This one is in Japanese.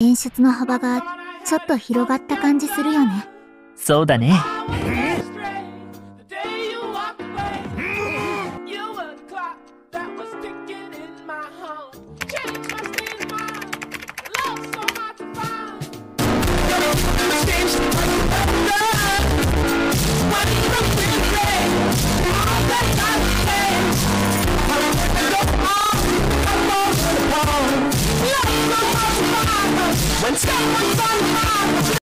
演出の幅がちょっと広がった感じするよね。そうだね。